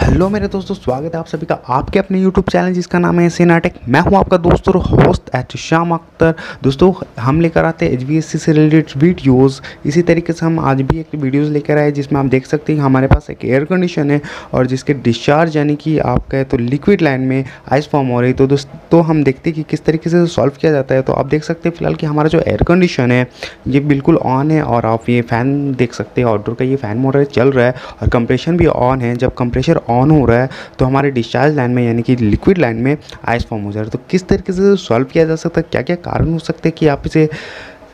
Hello मेरे दोस्तों, स्वागत है आप सभी का आपके अपने यूट्यूब चैनल जिसका नाम है सिनाटेक मैं हूँ आपका दोस्त और होस्ट एच श्याम अख्तर। दोस्तों, हम लेकर आते हैं एचबीएससी से रिलेटेड वीडियोस इसी तरीके से हम आज भी एक वीडियोस लेकर आए जिसमें आप देख सकते हैं हमारे पास एक एयर कंडीशन है और जिसके डिस्चार्ज यानी कि आप कहे तो लिक्विड लाइन में आइस फॉर्म हो रही तो दोस्तों, हम देखते हैं कि किस तरीके से सॉल्व किया जाता है। तो आप देख सकते हैं फ़िलहाल कि हमारा जो एयर कंडीशन है, ये बिल्कुल ऑन है और आप ये फ़ैन देख सकते हैं। आउटडोर का ये फ़ैन मोटर चल रहा है और कंप्रेशन भी ऑन है। जब कंप्रेशर ऑन हो रहा है तो हमारे डिस्चार्ज लाइन में, यानी कि लिक्विड लाइन में आइस फॉर्म हो जा रहा है। तो किस तरीके से सॉल्व किया जा सकता है? क्या क्या कारण हो सकते हैं कि आप इसे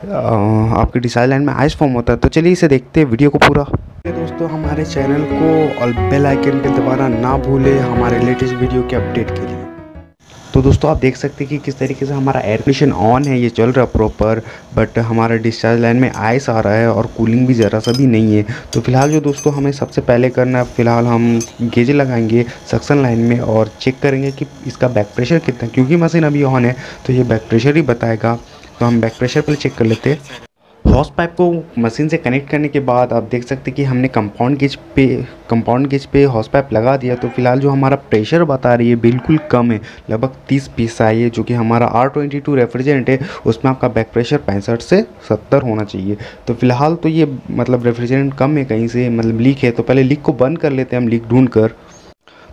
आपके डिस्चार्ज लाइन में आइस फॉर्म होता है? तो चलिए इसे देखते हैं वीडियो को पूरा। दोस्तों, हमारे चैनल को और बेल आइकन के दबाना ना भूलें। हमारे लेटेस्ट वीडियो के अपडेट के लिए। तो दोस्तों, आप देख सकते हैं कि किस तरीके से हमारा एयर कंडीशन ऑन है, ये चल रहा प्रॉपर बट हमारा डिस्चार्ज लाइन में आइस आ रहा है और कूलिंग भी ज़रा सा भी नहीं है। तो फ़िलहाल जो दोस्तों हमें सबसे पहले करना है, फ़िलहाल हम गेज लगाएँगे सक्सन लाइन में और चेक करेंगे कि इसका बैक प्रेशर कितना, क्योंकि मशीन अभी ऑन है तो ये बैक प्रेशर ही बताएगा। तो हम बैक प्रेशर पहले चेक कर लेते हैं। हॉस पाइप को मशीन से कनेक्ट करने के बाद आप देख सकते हैं कि हमने कंपाउंड गेज पे कंपाउंड गेज पे हॉस पाइप लगा दिया। तो फ़िलहाल जो हमारा प्रेशर बता रही है, बिल्कुल कम है। लगभग 30 पीस आई है, जो कि हमारा आर ट्वेंटी टू रेफ्रिजरेंट है। उसमें आपका बैक प्रेशर पैंसठ से सत्तर होना चाहिए। तो फ़िलहाल तो ये मतलब रेफ्रिजरेंट कम है, कहीं से मतलब लीक है। तो पहले लीक को बंद कर लेते हैं, हम लीक ढूंढ कर।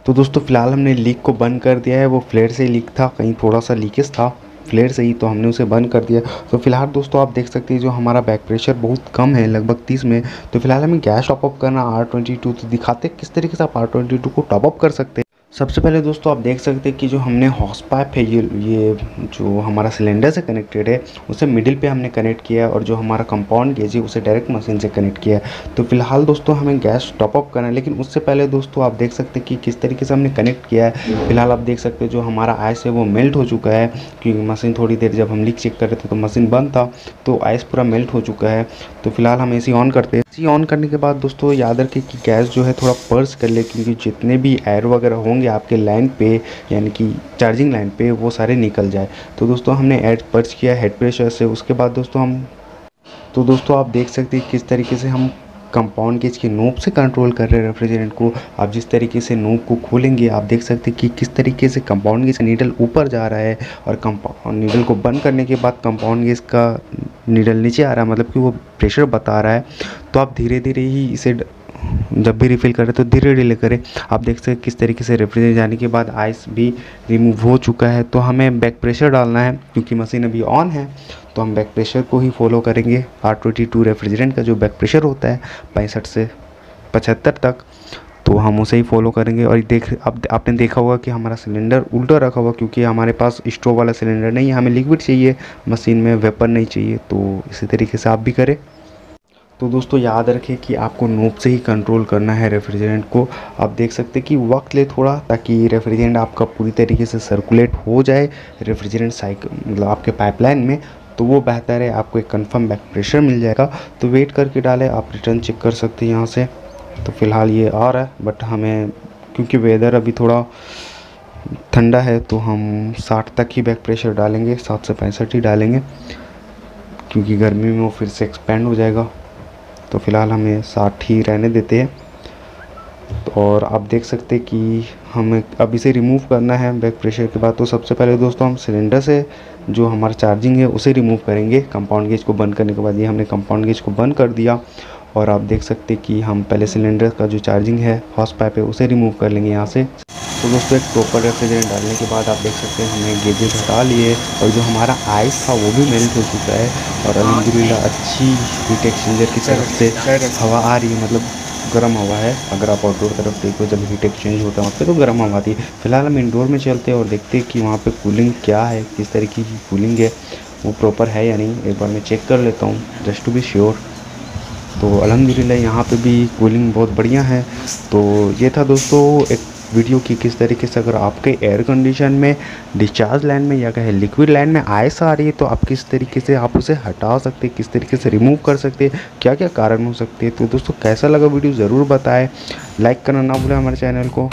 तो दोस्तों, फ़िलहाल हमने लीक को बंद कर दिया है। वो फ्लेयर से लीक था, कहीं थोड़ा सा लीकेज था। फ्लेयर से ही तो हमने उसे बंद कर दिया। तो फ़िलहाल दोस्तों आप देख सकते हैं जो हमारा बैक प्रेशर बहुत कम है लगभग तीस में। तो फ़िलहाल हमें गैस टॉपअप करना आर ट्वेंटी टू तो दिखाते किस तरीके से आप आर ट्वेंटी टू को टॉपअप कर सकते हैं। सबसे पहले दोस्तों आप देख सकते हैं कि जो हमने हॉस पाइप है, ये ये जो हमारा सिलेंडर से कनेक्टेड है, उसे मिडिल पे हमने कनेक्ट किया है और जो हमारा कंपाउंड गेज है, उसे डायरेक्ट मशीन से कनेक्ट किया है। तो फ़िलहाल दोस्तों हमें गैस टॉप टॉपअप करना है, लेकिन उससे पहले दोस्तों आप देख सकते हैं कि किस तरीके से हमने कनेक्ट किया है। फ़िलहाल आप देख सकते जो हमारा आइस है, वो मेल्ट हो चुका है, क्योंकि मशीन थोड़ी देर जब हम लीक चेक कर रहे थे तो मशीन बंद था तो आइस पूरा मेल्ट हो चुका है। तो फ़िलहाल हम एसी ऑन करते हैं। एसी ऑन करने के बाद दोस्तों याद रखें कि गैस जो है थोड़ा पर्स कर ले, क्योंकि जितने भी एयर वगैरह होंगे आपके लाइन पे, यानी कि चार्जिंग लाइन पे वो सारे निकल जाए। तो दोस्तों, हमने एड पर्च किया हेड प्रेशर से। उसके बाद दोस्तों, हम तो दोस्तों, आप देख सकते हैं किस तरीके से हम कंपाउंड की नोब से कंट्रोल कर रहे हैं रेफ्रिजरेंट को। आप जिस तरीके से नोब को खोलेंगे, आप देख सकते हैं कि किस तरीके से कंपाउंड का नीडल ऊपर जा रहा है और कंपाउंड नीडल को बंद करने के बाद कंपाउंड गेज का नीडल नीचे आ रहा है मतलब कि वो प्रेशर बता रहा है। तो आप धीरे धीरे ही इसे जब भी रिफ़िल करें तो धीरे धीरे करें आप देख सकते किस तरीके से रेफ्रिजरेटर जाने के बाद आइस भी रिमूव हो चुका है। तो हमें बैक प्रेशर डालना है, क्योंकि मशीन अभी ऑन है तो हम बैक प्रेशर को ही फॉलो करेंगे। आर ट्वेंटी टू रेफ्रिजरेंट का जो बैक प्रेशर होता है, पैंसठ से पचहत्तर तक तो हम उसे ही फॉलो करेंगे। और देख अब आपने देखा होगा कि हमारा सिलेंडर उल्टा रखा हुआ, क्योंकि हमारे पास स्टोव वाला सिलेंडर नहीं है, हमें लिक्विड चाहिए मशीन में वेपर नहीं चाहिए तो इसी तरीके से आप भी करें। तो दोस्तों, याद रखें कि आपको नोब से ही कंट्रोल करना है रेफ्रिजरेंट को। आप देख सकते हैं कि वक्त ले थोड़ा, ताकि रेफ्रिजरेंट आपका पूरी तरीके से सर्कुलेट हो जाए रेफ्रिजरेंट साइकिल मतलब आपके पाइपलाइन में तो वो बेहतर है। आपको एक कंफर्म बैक प्रेशर मिल जाएगा। तो वेट करके डालें, आप रिटर्न चेक कर सकते हैं यहाँ से। तो फ़िलहाल ये आ रहा है बट हमें, क्योंकि वेदर अभी थोड़ा ठंडा है तो हम साठ तक ही बैक प्रेशर डालेंगे, सात से पैंसठ ही डालेंगे, क्योंकि गर्मी में वो फिर से एक्सपेंड हो जाएगा। तो फ़िलहाल हमें साठ ही रहने देते हैं। तो और आप देख सकते कि हमें अब इसे रिमूव करना है। बैक प्रेशर के बाद तो सबसे पहले दोस्तों हम सिलेंडर से जो हमारा चार्जिंग है, उसे रिमूव करेंगे। कंपाउंड गेज को बंद करने के बाद ये हमने कंपाउंड गेज को बंद कर दिया। और आप देख सकते कि हम पहले सिलेंडर का जो चार्जिंग है हॉस पाइप है, उसे रिमूव कर लेंगे यहाँ से। तो दोस्तों, एक प्रॉपर रेफ्रिजरेंट डालने के बाद आप देख सकते हैं, हमने गेजेस हटा लिए और जो हमारा आइस था, वो भी मेल्ट हो चुका है और अलहमदिल्ला अच्छी हीट एक्सचेंजर की तरफ़ से हवा आ रही है मतलब गर्म हवा है। अगर आप आउटडोर तरफ़ देखो, जब हीट एक्सचेंज होता है, वहाँ पे तो गर्म हवा आती है फ़िलहाल हम इंडोर में चलते हैं और देखते हैं कि वहाँ पे कूलिंग क्या है, किस तरीके की कूलिंग है, वो प्रॉपर है या नहीं। एक बार मैं चेक कर लेता हूँ जस्ट टू बी श्योर तो अलहमदिल्ला यहाँ पे भी कूलिंग बहुत बढ़िया है। तो ये था दोस्तों, एक वीडियो की किस तरीके से, अगर आपके एयर कंडीशन में डिस्चार्ज लाइन में या कहे लिक्विड लाइन में आयस आ रही है तो आप किस तरीके से आप उसे हटा सकते, किस तरीके से रिमूव कर सकते क्या क्या कारण हो सकते हैं? तो दोस्तों, कैसा लगा वीडियो ज़रूर बताएँ। लाइक करना ना भूलें हमारे चैनल को।